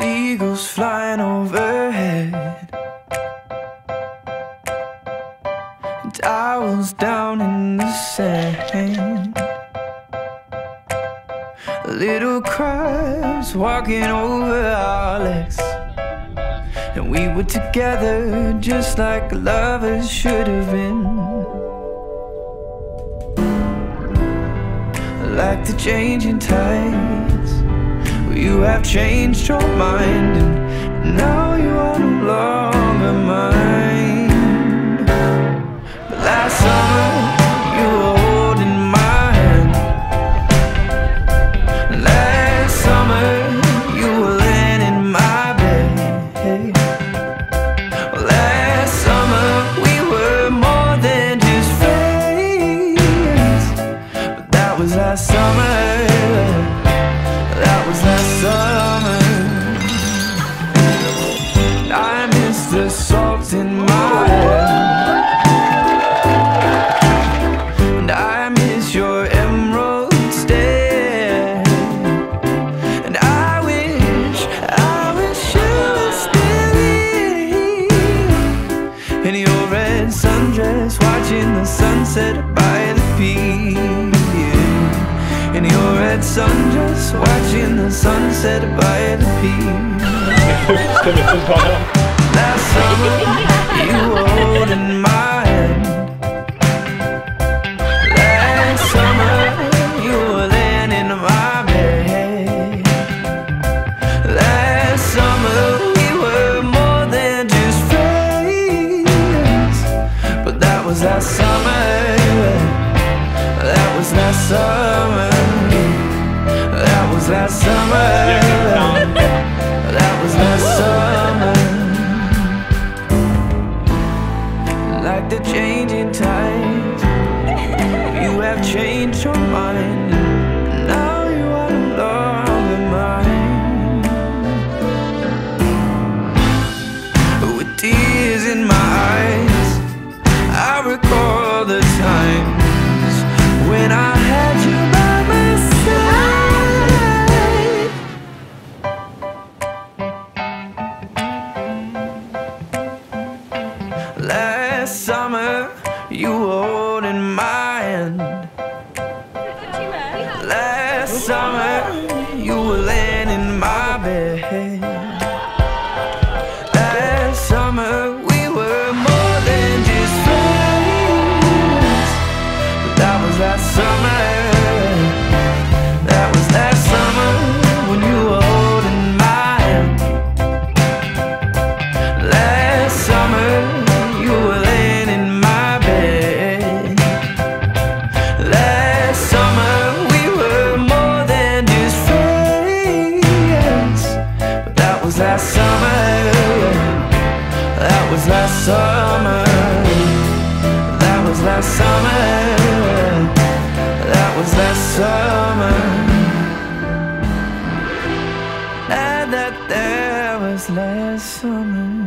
eagles flying overhead. And down in the sand. Little crabs walking over our legs And we were together just like lovers should have been. Like the changing tides You have changed your mind And now you are no longer mine. But last summer you were holding my hand. Last summer you were laying in my bed. Last summer we were more than just friends. But that was last summer That your red sundress Watching the sunset by the pier Last summer, you were holding my hand. Last summer, you were laying in my bed. Last summer, we were more than just friends. But that was last summer. That was last summer. Last summer. That was last summer. Like the changing tides, you have changed your mind. Now you are longer. With tears in my eyes, I recall the times when I had you Last summer, you were holding my hand. Last summer, you were was last summer. That was last summer. That was last summer. That was last summer. And that there was last summer.